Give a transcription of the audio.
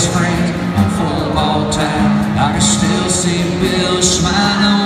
I'm full of all time. I can still see Bill smiling.